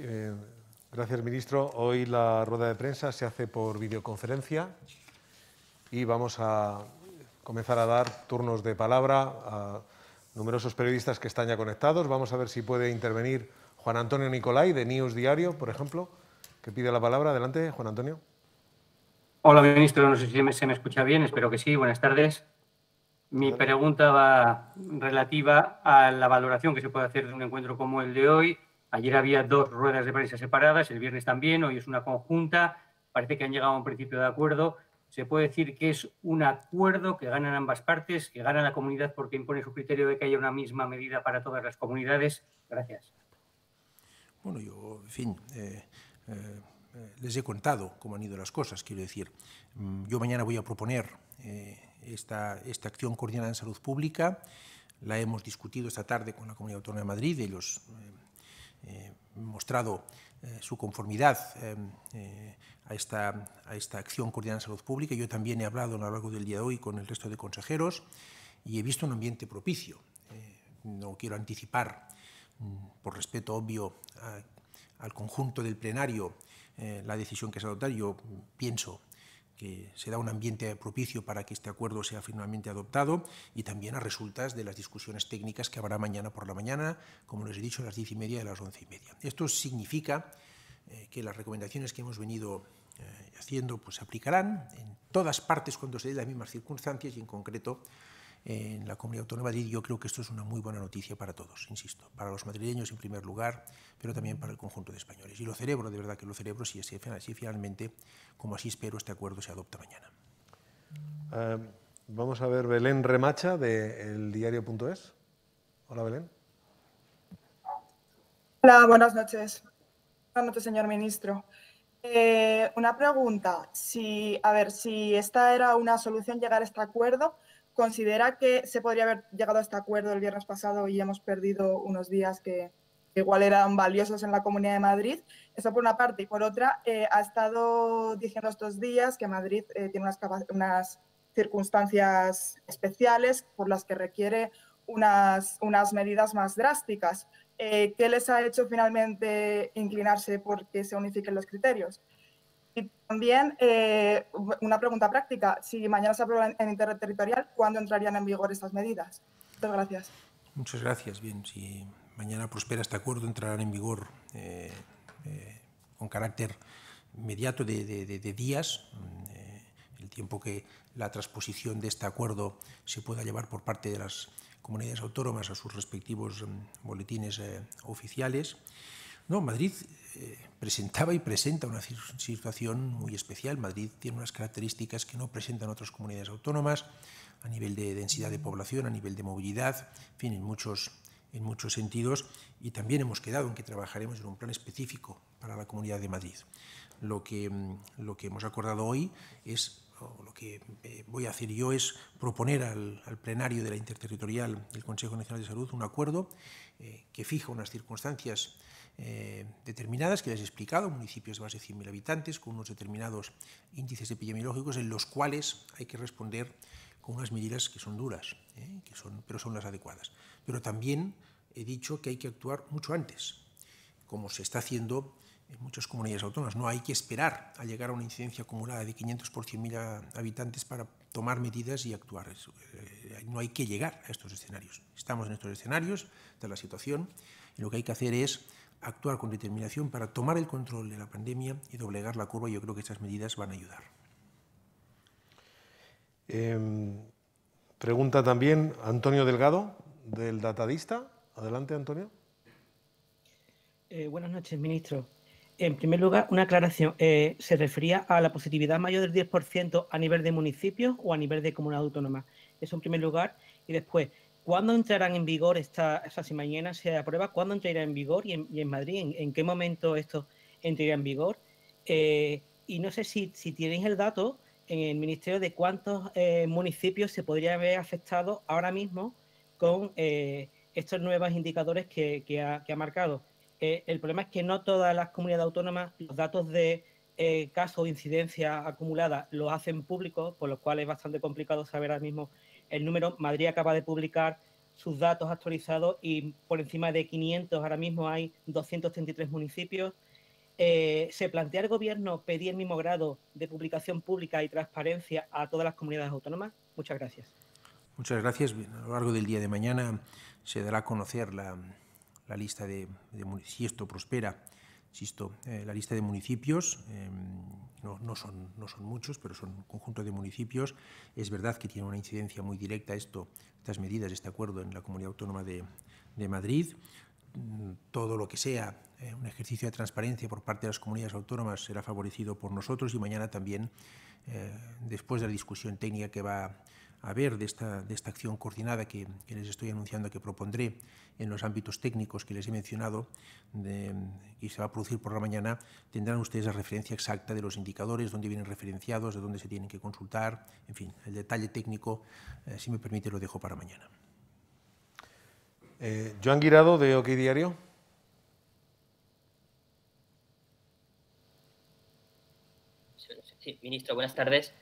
Eh, gracias, ministro. Hoy la rueda de prensa se hace por videoconferencia y vamos a comenzar a dar turnos de palabra a numerosos periodistas que están ya conectados. Vamos a ver si puede intervenir Juan Antonio Nicolai, de News Diario, por ejemplo, que pide la palabra. Adelante, Juan Antonio. Hola, ministro. No sé si se me escucha bien. Espero que sí. Buenas tardes. Mi pregunta va relativa a la valoración que se puede hacer de un encuentro como el de hoy. Ayer había dos ruedas de prensa separadas, el viernes también, hoy es una conjunta. Parece que han llegado a un principio de acuerdo se puede decir que es un acuerdo que ganan ambas partes, que gana la comunidad porque impone su criterio de que haya una misma medida para todas las comunidades. Gracias. Bueno, yo, en fin, eh, eh, les he contado cómo han ido las cosas, quiero decir. Mm, yo mañana voy a proponer eh, esta, esta acción coordinada en salud pública. La hemos discutido esta tarde con la Comunidad Autónoma de Madrid. Ellos mostrado su conformidad a esta, a esta acción coordinada en salud pública. Yo también he hablado a lo largo del día de hoy con el resto de consejeros y he visto un ambiente propicio. Eh, no quiero anticipar, mm, por respeto obvio al conjunto del plenario, eh, la decisión que se adoptar. Yo pienso que se da un ambiente propicio para que este acuerdo sea finalmente adoptado y también a resultas de las discusiones técnicas que habrá mañana por la mañana, como les he dicho, a las diez y media y a las once y media. Esto significa eh, que las recomendaciones que hemos venido eh, haciendo pues, se aplicarán en todas partes cuando se den las mismas circunstancias y en concreto en la Comunidad Autónoma de Madrid. Yo creo que esto es una muy buena noticia para todos, insisto, para los madrileños en primer lugar, pero también para el conjunto de españoles. Y lo celebro, de verdad que lo celebro, si, si, si finalmente, como así espero, este acuerdo se adopta mañana. Eh, vamos a ver Belén Remacha de eldiario.es. Hola Belén. Hola, buenas noches. Buenas noches, señor ministro. Eh, una pregunta, si, a ver, si esta era una solución llegar a este acuerdo, ¿considera que se podría haber llegado a este acuerdo el viernes pasado y hemos perdido unos días que, igual eran valiosos en la Comunidad de Madrid? Eso por una parte. Y por otra, eh, ha estado diciendo estos días que Madrid eh, tiene unas, circunstancias especiales por las que requiere unas, unas medidas más drásticas. Eh, ¿qué les ha hecho finalmente inclinarse por que se unifiquen los criterios? Y también eh, una pregunta práctica, si mañana se aprueba en interterritorial, ¿cuándo entrarían en vigor estas medidas? Muchas gracias. Muchas gracias. Bien, si mañana prospera este acuerdo, entrarán en vigor eh, con carácter inmediato de, de días, el tiempo que la transposición de este acuerdo se pueda llevar por parte de las comunidades autónomas a sus respectivos mm, boletines eh, oficiales. No, Madrid eh, presentaba y presenta una situación muy especial. Madrid tiene unas características que no presentan otras comunidades autónomas a nivel de densidad de población, a nivel de movilidad, en fin, en muchos, en muchos sentidos. Y también hemos quedado en que trabajaremos en un plan específico para la Comunidad de Madrid. Lo que, mm, lo que hemos acordado hoy es lo que eh, voy a hacer yo es proponer al, plenario de la interterritorial del Consejo Nacional de Salud un acuerdo eh, que fija unas circunstancias eh, determinadas que les he explicado, municipios de más de 100.000 habitantes, con unos determinados índices epidemiológicos en los cuales hay que responder con unas medidas que son duras, que son, pero son las adecuadas. Pero también he dicho que hay que actuar mucho antes, como se está haciendo en muchas comunidades autónomas. No hay que esperar a llegar a una incidencia acumulada de 500 por 100.000 habitantes para tomar medidas y actuar. Eh, no hay que llegar a estos escenarios. Estamos en estos escenarios de la situación y lo que hay que hacer es actuar con determinación para tomar el control de la pandemia y doblegar la curva. Y yo creo que estas medidas van a ayudar. Em, pregunta también Antonio Delgado, del Datadista. Adelante, Antonio. Eh, buenas noches, ministro. En primer lugar, una aclaración. Eh, ¿Se refería a la positividad mayor del 10% a nivel de municipios o a nivel de comunidad autónoma? Eso en primer lugar. Y después, ¿cuándo entrarán en vigor esta, o sea, si mañana se aprueba, cuándo entrará en vigor y en, Madrid, ¿en, qué momento esto entraría en vigor? Eh, y no sé si, si, tenéis el dato en el Ministerio de cuántos eh, municipios se podría haber afectado ahora mismo con estos nuevos indicadores que ha marcado el problema es que no todas las comunidades autónomas los datos de eh, casos o incidencia acumulada los hacen públicos, por lo cual es bastante complicado saber ahora mismo el número. Madrid acaba de publicar sus datos actualizados y por encima de 500, ahora mismo hay 233 municipios. Eh, ¿Se plantea el Gobierno pedir el mismo grado de publicación pública y transparencia a todas las comunidades autónomas? Muchas gracias. Muchas gracias. A lo largo del día de mañana se dará a conocer la, lista de, si esto prospera eh, la lista de municipios, eh, no, son, no son muchos, pero son un conjunto de municipios. Es verdad que tiene una incidencia muy directa esto, estas medidas, este acuerdo en la Comunidad Autónoma de, de Madrid. Todo lo que sea eh, un ejercicio de transparencia por parte de las comunidades autónomas será favorecido por nosotros y mañana también, después de la discusión técnica que va a ver de esta, de esta acción coordinada que, les estoy anunciando que propondré en los ámbitos técnicos que les he mencionado de, y se va a producir por la mañana, tendrán ustedes la referencia exacta de los indicadores, dónde vienen referenciados, de dónde se tienen que consultar, en fin, el detalle técnico, eh, si me permite, lo dejo para mañana. Eh, Joan Guirado, de OK Diario. Sí, ministro, buenas tardes.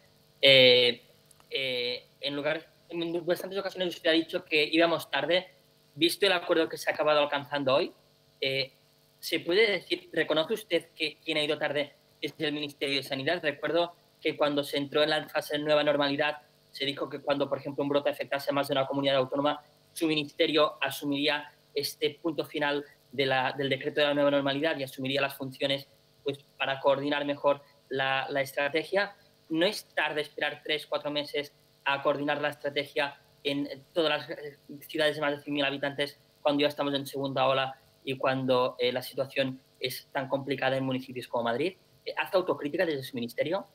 Eh, eh, en lugar, en bastantes ocasiones usted ha dicho que íbamos tarde. Visto el acuerdo que se ha acabado alcanzando hoy, eh, ¿se puede decir, reconoce usted que quien ha ido tarde es el Ministerio de Sanidad? Recuerdo que cuando se entró en la fase de nueva normalidad, se dijo que cuando, por ejemplo, un brote afectase a más de una comunidad autónoma, su ministerio asumiría este punto final del decreto de la nueva normalidad y asumiría las funciones pues, para coordinar mejor la, la estrategia no es tarde esperar tres, cuatro meses a coordinar la estrategia en todas las eh, ciudades de más de 100.000 habitantes cuando ya estamos en segunda ola y cuando eh, la situación es tan complicada en municipios como Madrid. Eh, ¿Hace autocrítica desde su ministerio?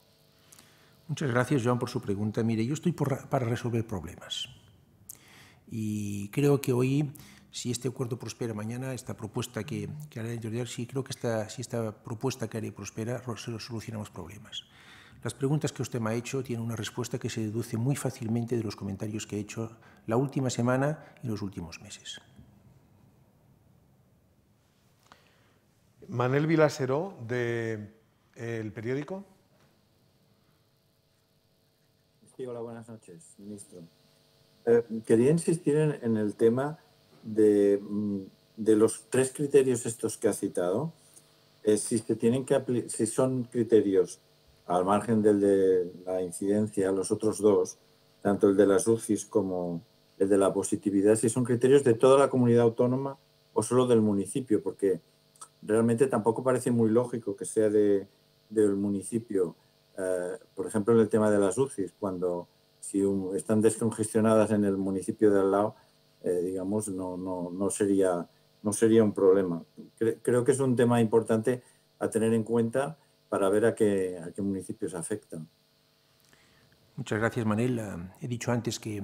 Muchas gracias, Joan, por su pregunta. Mire, yo estoy para resolver problemas. Y creo que hoy, si este acuerdo prospera mañana, esta propuesta que, que haré interior, sí creo que esta, si esta propuesta que haré prospera, solucionamos problemas. Las preguntas que usted me ha hecho tienen una respuesta que se deduce muy fácilmente de los comentarios que he hecho la última semana y los últimos meses. Manel Vilasero, de El Periódico. Sí, hola, buenas noches, ministro. Eh, quería insistir en, el tema de, mm, de, los tres criterios estos que ha citado. Eh, si, se tienen que si son criterios al margen del de la incidencia, los otros dos, tanto el de las UCIs como el de la positividad, si son criterios de toda la comunidad autónoma o solo del municipio, porque realmente tampoco parece muy lógico que sea de, del municipio. Eh, por ejemplo, en el tema de las UCIs, cuando si están descongestionadas en el municipio de al lado, eh, digamos, no, no, no, sería, no sería un problema. creo que es un tema importante a tener en cuenta para ver a qué, a qué municipios afectan. Muchas gracias, Manel. Eh, he dicho antes que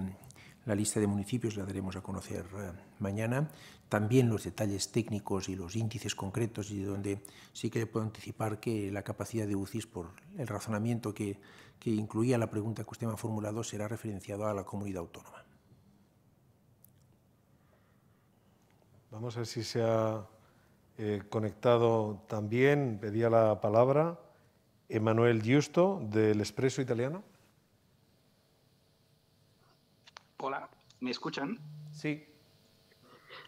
la lista de municipios la daremos a conocer eh, mañana. También los detalles técnicos y los índices concretos, y donde sí que puedo anticipar que la capacidad de UCIs, por el razonamiento que, que incluía la pregunta que usted me ha formulado, será referenciado a la comunidad autónoma. Vamos a ver si se ha eh, conectado también, pedía la palabra, Emanuel Giusto, del Expreso Italiano. Hola, ¿me escuchan? Sí.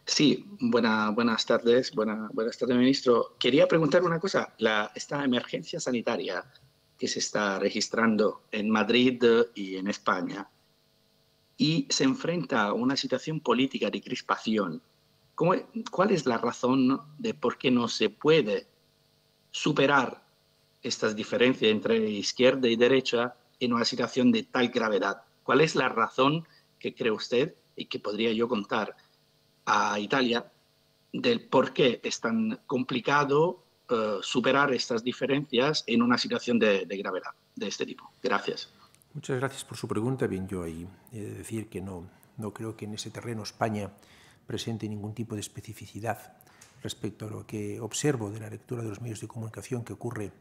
Sí, buenas tardes, buenas tardes, ministro. Quería preguntar una cosa. La, esta emergencia sanitaria que se está registrando en Madrid y en España y se enfrenta a una situación política de crispación ¿Cuál es la razón de por qué no se puede superar estas diferencias entre izquierda y derecha en una situación de tal gravedad? ¿Cuál es la razón que cree usted y que podría yo contar a Italia del por qué es tan complicado eh, superar estas diferencias en una situación de, gravedad de este tipo? Gracias. Muchas gracias por su pregunta. Bien, yo ahí he de decir que no, no creo que en ese terreno España presente ningún tipo de especificidad respecto a lo que observo de la lectura de los medios de comunicación que ocurre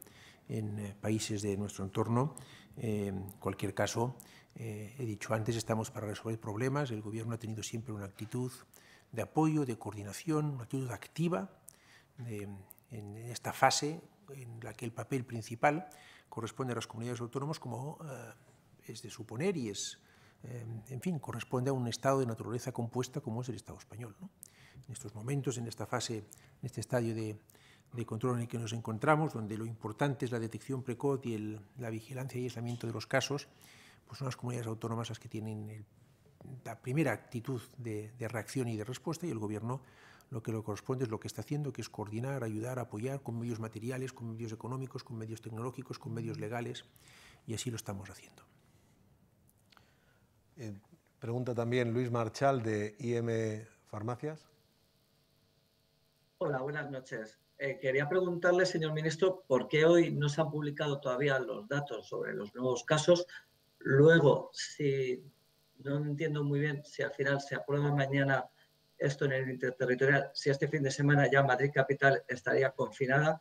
en eh, países de nuestro entorno. Eh, en cualquier caso, eh, he dicho antes, estamos para resolver problemas. El Gobierno ha tenido siempre una actitud de apoyo, de coordinación, una actitud activa en esta fase en la que el papel principal corresponde a las comunidades autónomas, como es de suponer y es eh, en fin, corresponde a un estado de naturaleza compuesta como es el Estado español. En estos momentos, en esta fase, en este estadio de, control en el que nos encontramos, donde lo importante es la detección precoz y la vigilancia y aislamiento de los casos, pues son las comunidades autónomas las que tienen la primera actitud de, de, reacción y de respuesta y el Gobierno lo que le corresponde es lo que está haciendo, que es coordinar, ayudar, apoyar con medios materiales, con medios económicos, con medios tecnológicos, con medios legales y así lo estamos haciendo. Eh, pregunta también Luis Marchal de IM Farmacias. Hola, buenas noches. Eh, quería preguntarle, señor ministro, por qué hoy no se han publicado todavía los datos sobre los nuevos casos. Luego, si no entiendo muy bien si al final se aprueba mañana esto en el interterritorial, si este fin de semana ya Madrid Capital estaría confinada.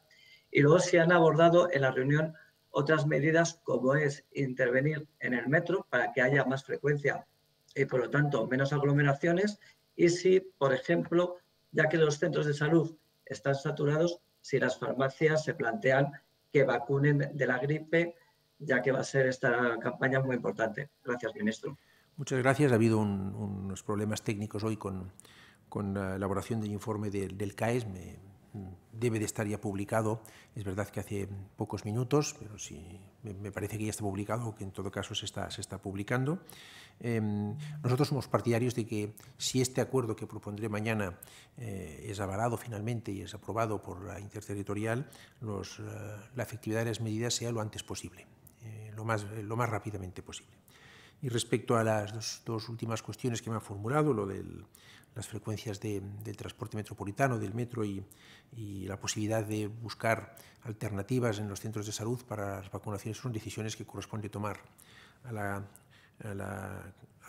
Y luego se han abordado en la reunión otras medidas como es intervenir en el metro para que haya más frecuencia y por lo tanto menos aglomeraciones y si, por ejemplo, ya que los centros de salud están saturados, si las farmacias se plantean que vacunen de la gripe, ya que va a ser esta campaña muy importante. Gracias, ministro. Muchas gracias. Ha habido unos problemas técnicos hoy con, con, la elaboración del informe del, CAES. Me, debe de estar ya publicado. Es verdad que hace pocos minutos, pero sí, me parece que ya está publicado, que en todo caso se está, publicando. Em, nosotros somos partidarios de que si este acuerdo que propondré mañana eh, es avalado finalmente y es aprobado por la interterritorial, eh, la efectividad de las medidas sea lo antes posible, eh, lo más rápidamente posible. Y respecto a las dos, últimas cuestiones que me ha formulado, lo del las frecuencias del transporte metropolitano, del metro y, la posibilidad de buscar alternativas en los centros de salud para las vacunaciones son decisiones que corresponde tomar a,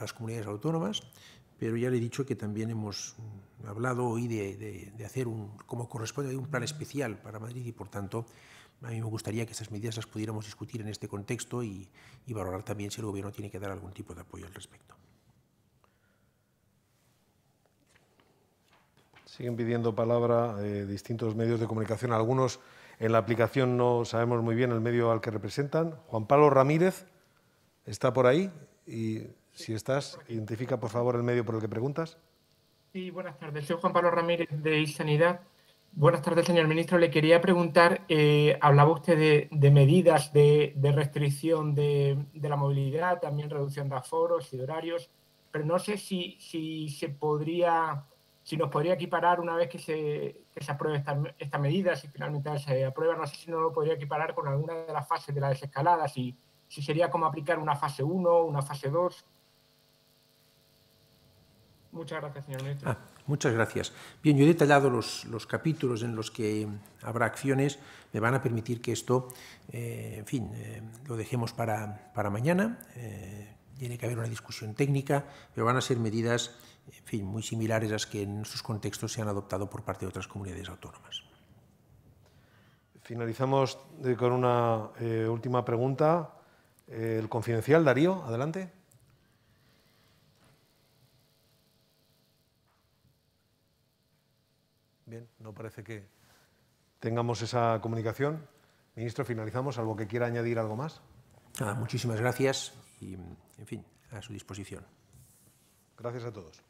las comunidades autónomas, pero ya le he dicho que también hemos hablado hoy de, hacer, un, como corresponde, un plan especial para Madrid y, por tanto, a mí me gustaría que esas medidas las pudiéramos discutir en este contexto y valorar también si el Gobierno tiene que dar algún tipo de apoyo al respecto. Siguen pidiendo palabra eh, distintos medios de comunicación. Algunos en la aplicación no sabemos muy bien el medio al que representan. Juan Pablo Ramírez está por ahí y si estás, identifica por favor el medio por el que preguntas. Sí, buenas tardes. Soy Juan Pablo Ramírez de Sanidad. Buenas tardes, señor ministro. Le quería preguntar, eh, hablaba usted de, medidas de, restricción de, la movilidad, también reducción de aforos y horarios, pero no sé si, si se podría si nos podría equiparar una vez que se, que se apruebe esta, esta, medida, si finalmente se aprueba, no sé si no lo podría equiparar con alguna de las fases de la desescalada, si, si sería como aplicar una fase 1, una fase 2. Muchas gracias, señor ministro. Ah, muchas gracias. Bien, yo he detallado los, los, capítulos en los que habrá acciones, me van a permitir que esto, eh, en fin, eh, lo dejemos para, para mañana. Eh, tiene que haber una discusión técnica, pero van a ser medidas en fin, muy similares a las que en sus contextos se han adoptado por parte de otras comunidades autónomas. Finalizamos eh, con una eh, última pregunta. Eh, el confidencial, Darío, adelante. Bien, no parece que tengamos esa comunicación. Ministro, finalizamos, algo que quiera añadir algo más. muchísimas gracias y, en fin, a su disposición. Gracias a todos.